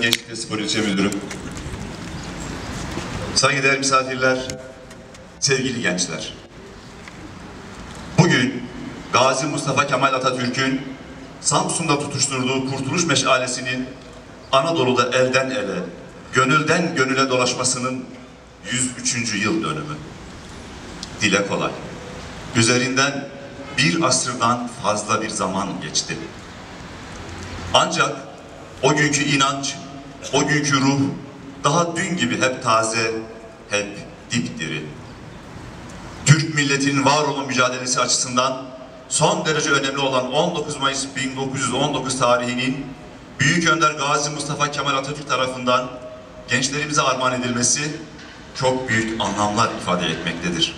Gençlik ve Spor İlçe Müdürü. Saygıdeğer misafirler, sevgili gençler. Bugün Gazi Mustafa Kemal Atatürk'ün Samsun'da tutuşturduğu kurtuluş meşalesinin Anadolu'da elden ele, gönülden gönüle dolaşmasının 103. yıl dönümü. Dile kolay. Üzerinden bir asırdan fazla bir zaman geçti. Ancak o günkü inanç, o günkü ruh daha dün gibi hep taze, hep dipdiri. Türk milletinin var olma mücadelesi açısından son derece önemli olan 19 Mayıs 1919 tarihinin Büyük Önder Gazi Mustafa Kemal Atatürk tarafından gençlerimize armağan edilmesi çok büyük anlamlar ifade etmektedir.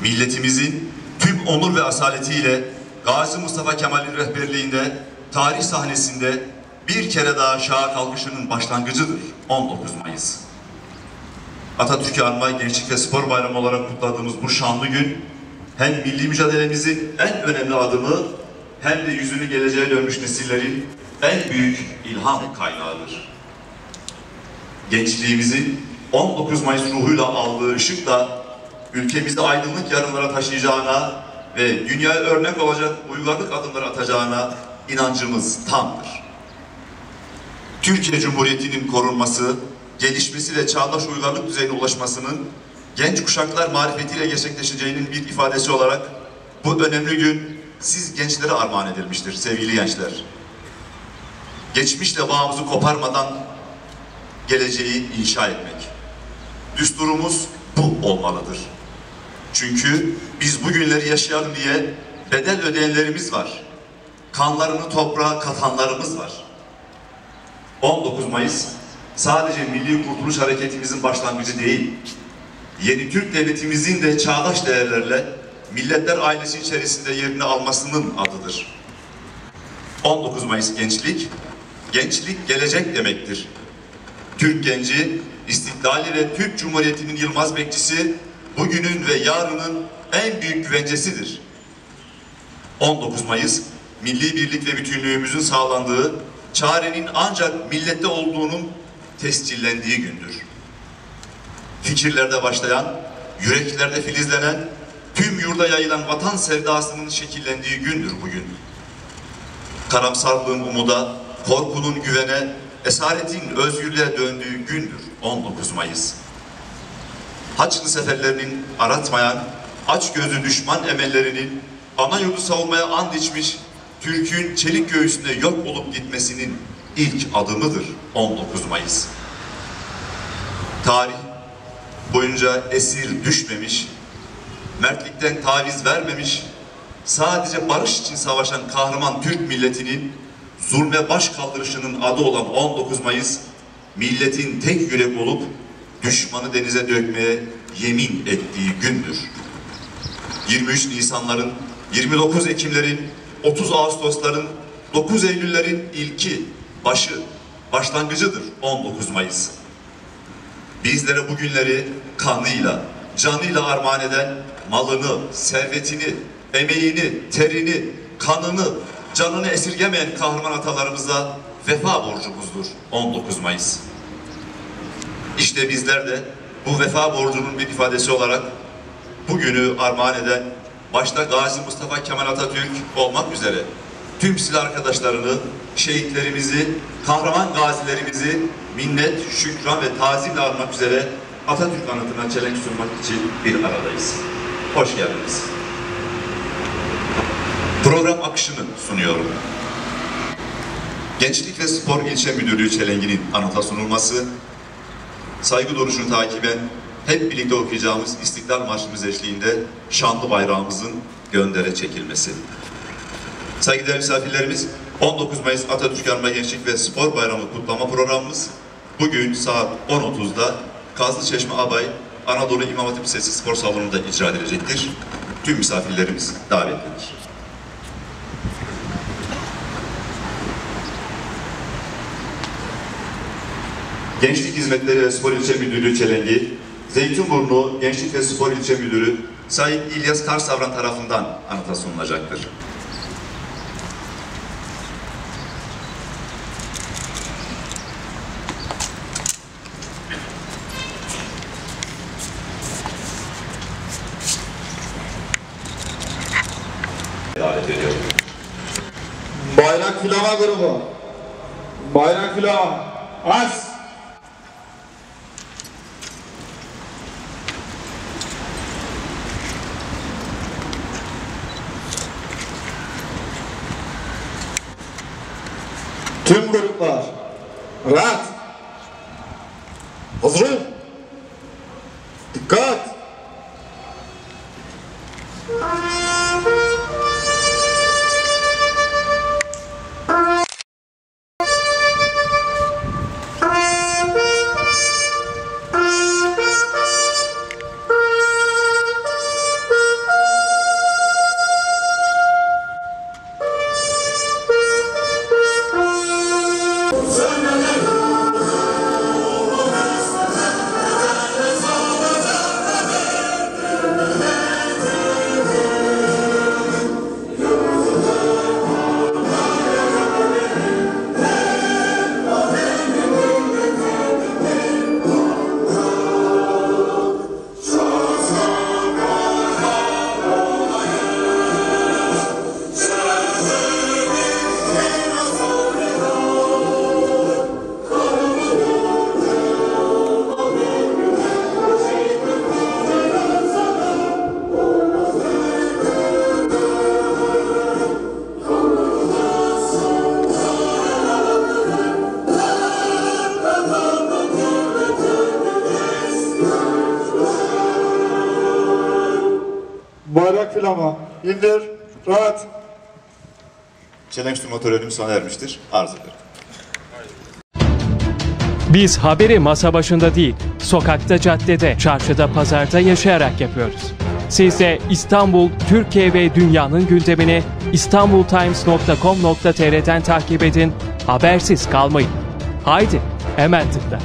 Milletimizin tüm onur ve asaletiyle Gazi Mustafa Kemal'in rehberliğinde tarih sahnesinde bir kere daha şaha kalkışının başlangıcıdır 19 Mayıs. Atatürk'ü anma Gençlik ve Spor Bayramı olarak kutladığımız bu şanlı gün hem milli mücadelemizin en önemli adımı hem de yüzünü geleceğe dönmüş nesillerin en büyük ilham kaynağıdır. Gençliğimizin 19 Mayıs ruhuyla aldığı ışıkla ülkemizi aydınlık yarınlara taşıyacağına ve dünyaya örnek olacak uygarlık adımları atacağına inancımız tamdır. Türkiye Cumhuriyeti'nin korunması, gelişmesi ve çağdaş uygarlık düzeyine ulaşmasının genç kuşaklar marifetiyle gerçekleşeceğinin bir ifadesi olarak bu önemli gün siz gençlere armağan edilmiştir sevgili gençler. Geçmişle bağımızı koparmadan geleceği inşa etmek. Düsturumuz bu olmalıdır. Çünkü biz bugünleri yaşayalım diye bedel ödeyenlerimiz var. Kanlarını toprağa katanlarımız var. 19 Mayıs sadece Milli Kurtuluş Hareketimizin başlangıcı değil, yeni Türk Devletimizin de çağdaş değerlerle milletler ailesi içerisinde yerini almasının adıdır. 19 Mayıs gençlik, gençlik gelecek demektir. Türk genci, istiklali ve Türk Cumhuriyeti'nin yılmaz bekçisi, bugünün ve yarının en büyük güvencesidir. 19 Mayıs, milli birlik ve bütünlüğümüzün sağlandığı, çarenin ancak millette olduğunun tescillendiği gündür. Fikirlerde başlayan, yüreklerde filizlenen, tüm yurda yayılan vatan sevdasının şekillendiği gündür bugün. Karamsarlığın umuda, korkunun güvene, esaretin özgürlüğe döndüğü gündür 19 Mayıs. Haçlı seferlerinin aratmayan, aç gözü düşman emellerinin ana yurdu savunmaya and içmiş, Türk'ün çelik göğsünde yok olup gitmesinin ilk adımıdır 19 Mayıs. Tarih boyunca esir düşmemiş, mertlikten taviz vermemiş, sadece barış için savaşan kahraman Türk milletinin zulme baş kaldırışının adı olan 19 Mayıs, milletin tek yürek olup düşmanı denize dökmeye yemin ettiği gündür. 23 Nisanların, 29 Ekimlerin, 30 Ağustosların, 9 Eylüllerin ilki, başı, başlangıcıdır 19 Mayıs. Bizlere bu günleri kanıyla, canıyla armağan eden malını, servetini, emeğini, terini, kanını, canını esirgemeyen kahraman atalarımıza vefa borcumuzdur 19 Mayıs. İşte bizler de bu vefa borcunun bir ifadesi olarak bugünü armağan eden başta Gazi Mustafa Kemal Atatürk olmak üzere tüm silah arkadaşlarını, şehitlerimizi, kahraman gazilerimizi minnet, şükran ve tazimle almak üzere Atatürk anıtına çelenk sunmak için bir aradayız. Hoş geldiniz. Program akışını sunuyorum. Gençlik ve Spor İlçe Müdürlüğü çelenginin anıta sunulması, saygı duruşunu takiben hep birlikte okuyacağımız İstiklal Marşımız eşliğinde şanlı bayrağımızın göndere çekilmesi. Saygıdeğer misafirlerimiz, 19 Mayıs Atatürk Anma Gençlik ve Spor Bayramı kutlama programımız bugün saat 10.30'da Kazlıçeşme Abay Anadolu İmam Hatip Lisesi Spor Salonu'nda icra edilecektir. Tüm misafirlerimiz davetlidir. Gençlik Hizmetleri ve Spor İlçe Müdürlüğü Çelengi, Zeytinburnu Gençlik ve Spor İlçe Müdürü Sayın İlyas Karsavran tarafından anıta sunulacaktır. davet ediyorum. Bayrak filama grubu. Bayrak filama. As. Rahat. Hazır. Dikkat. Filama. İndir. Rahat. Çelenk törenimiz sona ermiştir. Arz ederim. Biz haberi masa başında değil, sokakta, caddede, çarşıda, pazarda yaşayarak yapıyoruz. Siz de İstanbul, Türkiye ve dünyanın gündemini istanbultimes.com.tr'den takip edin, habersiz kalmayın. Haydi, hemen tıkla.